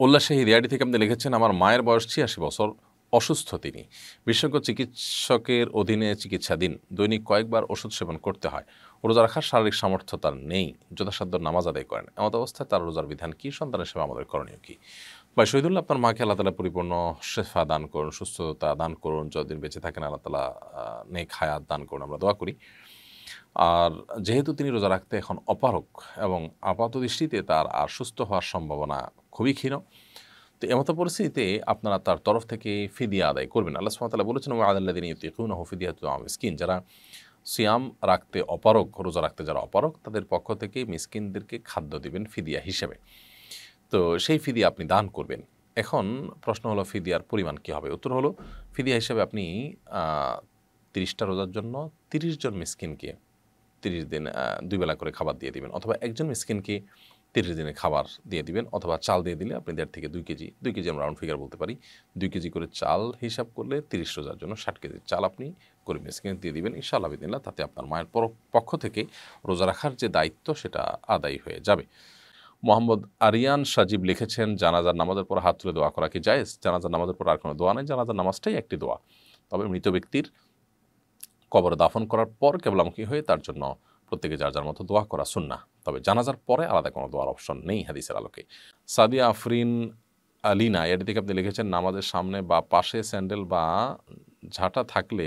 উল্লাস হিদিয়াটি থেকে আপনি লিখেছেন, আমার মায়ের বয়স ছিয়াশি বছর, অসুস্থ তিনি। বিশেষজ্ঞ চিকিৎসকের অধীনে চিকিৎসাধীন। দৈনিক কয়েকবার ওষুধ সেবন করতে হয়। রোজা রাখার শারীরিক সামর্থ্য তার নেই। যথাসাধ্য নামাজ আদায় করেন। এমত অবস্থায় তার রোজার বিধান কী? সন্তানের সেবা আমাদের করণীয় কী? বা শহীদুল্লাহ, আপনার মাকে আল্লাহ তালা পরিপূর্ণ শেফা দান করুন, সুস্থতা দান করুন, যতদিন বেঁচে থাকেন আল্লাহ তালা নেক হায়াত দান করুন, আমরা দোয়া করি। আর যেহেতু তিনি রোজা রাখতে এখন অপারক এবং আপাত দৃষ্টিতে তার আর সুস্থ হওয়ার সম্ভাবনা খুবই ক্ষীণ। তো এমতো পরিস্থিতিতে আপনারা তার তরফ থেকে ফিদিয়া আদায় করবেন। আল্লাহ সুমতাল্লাহ বলেছেন আদাল্লাদিন ইতিকুন ফিদিয়া তো মিসকিন। যারা সিয়াম রাখতে অপারক রোজা রাখতে যারা অপারক তাদের পক্ষ থেকে মিসকিনদেরকে খাদ্য দিবেন ফিদিয়া হিসেবে। তো সেই ফিদিয়া আপনি দান করবেন। এখন প্রশ্ন হলো, ফিদিয়ার পরিমাণ কী হবে? উত্তর হলো, ফিদিয়া হিসেবে আপনি তিরিশটা রোজার জন্য তিরিশ জন মিসকিনকে তিরিশ দিন দুই বেলা করে খাবার দিয়ে দিবেন। অথবা একজন মিসকিনকে তিরিশ দিনে খাবার দিয়ে দিবেন অথবা চাল দিয়ে দিলে আপনি দেড় থেকে দুই কেজি দুই কেজি আমরা রাউন্ড ফিগার বলতে পারি। দুই কেজি করে চাল হিসাব করলে তিরিশ রোজার জন্য ষাট কেজি চাল আপনি গরিব মিসকিনে দিয়ে দিবেন। ইনশাআল্লাহ বিদিল্লা তাতে আপনার মায়ের পর, পক্ষ থেকে রোজা রাখার যে দায়িত্ব সেটা আদায় হয়ে যাবে। মোহাম্মদ আরিয়ান সাজিব লিখেছেন, জানাজার নামাজের পর হাত তুলে দোয়া করা কি যায় জানাজার নামাজের পর আর কোনো দোয়া নেই। জানাজার নামাজটাই একটি দোয়া। তবে মৃত ব্যক্তির কবর দাফন করার পর কেবলামুখী হয়ে তার জন্য প্রত্যেকে যার যার মতো দোয়া করা শুননা তবে জানাজার পরে আলাদা কোনো দোয়ার অপশন নেই হাদিসের আলোকে। সাদিয়া আফরিন আলিনা এর দিকে আপনি লিখেছেন, নামাজের সামনে বা পাশে স্যান্ডেল বা ঝাঁটা থাকলে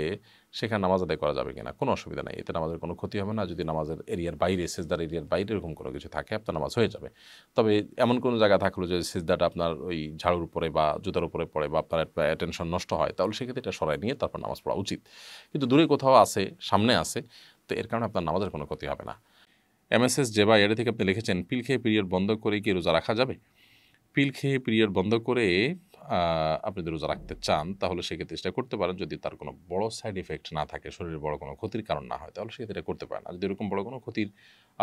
সেখানে নামাজ আদায় করা যাবে কিনা? কোনো অসুবিধা নেই। এতে নামাজের কোনো ক্ষতি হবে না। যদি নামাজের এরিয়ার বাইরে, সেজদার এরিয়ার বাইরে এরকম কোনো কিছু থাকে, আপনার নামাজ হয়ে যাবে। তবে এমন কোনো জায়গা থাকল যে সেজদাটা আপনার ওই ঝাড়ুর উপরে বা জুতার উপরে পড়ে বা আপনার অ্যাটেনশন নষ্ট হয়, তাহলে সেক্ষেত্রে এটা সরাই নিয়ে তারপর নামাজ পড়া উচিত। কিন্তু দূরে কোথাও আছে, সামনে আছে তো এর কারণে আপনার নামাজের কোনো ক্ষতি হবে না। এমএসএস জেবা এর থেকে আপনি লিখেছেন, পিল খেয়ে পিরিয়ড বন্ধ করে কি রোজা রাখা যাবে? পিল খেয়ে পিরিয়ড বন্ধ করে আপনি যদি রোজা রাখতে চান, তাহলে সেক্ষেত্রে চেষ্টা করতে পারেন। যদি তার কোনো বড় সাইড এফেক্ট না থাকে শরীরে বড় কোনো ক্ষতির কারণ না হয়, তাহলে সেক্ষেত্রে করতে পারেন। আর যদি এরকম বড় কোনো ক্ষতির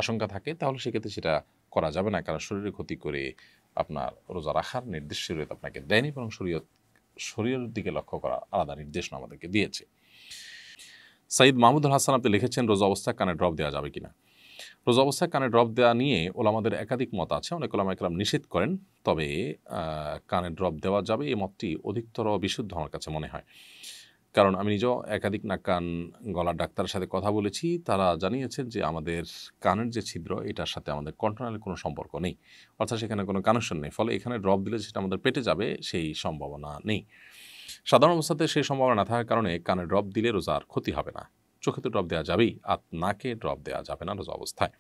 আশঙ্কা থাকে, তাহলে সেক্ষেত্রে সেটা করা যাবে না, কারণ শরীরে ক্ষতি করে আপনার রোজা রাখার নির্দেশ শরীয়ত আপনাকে দেয়নি, বরং শরীয়ত শরীরের দিকে লক্ষ্য করা আলাদা নির্দেশনা আমাদেরকে দিয়েছে। সাইদ মাহমুদুল হাসান আপনি লিখেছেন, রোজা অবস্থায় কানে ড্রপ দেওয়া যাবে কিনা? রোজা অবস্থায় কানে ড্রপ দেওয়া নিয়ে ওলামাদের একাধিক মত আছে, অনেক ওলামা একরাম নিষেধ করেন, তবে কানে ড্রপ দেওয়া যাবে এই মতটি অধিকতর বিশুদ্ধ আমার কাছে মনে হয়। কারণ আমি নিজেও একাধিক না কান গলার ডাক্তারের সাথে কথা বলেছি, তারা জানিয়েছেন যে আমাদের কানের যে ছিদ্র, এটার সাথে আমাদের কন্ট্রোলের কোনো সম্পর্ক নেই। অর্থাৎ সেখানে কোনো কানেকশন নেই, ফলে এখানে ড্রপ দিলে সেটা আমাদের পেটে যাবে, সেই সম্ভাবনা নেই। সাধারণ অবস্থাতে সেই সম্ভাবনা না থাকার কারণে কানে ড্রপ দিলে রোজার ক্ষতি হবে না। চোখে তো ড্রপ দেওয়া যাবেই, আর নাকে ড্রপ দেওয়া যাবে না রোজা অবস্থায়।